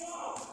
Yeah.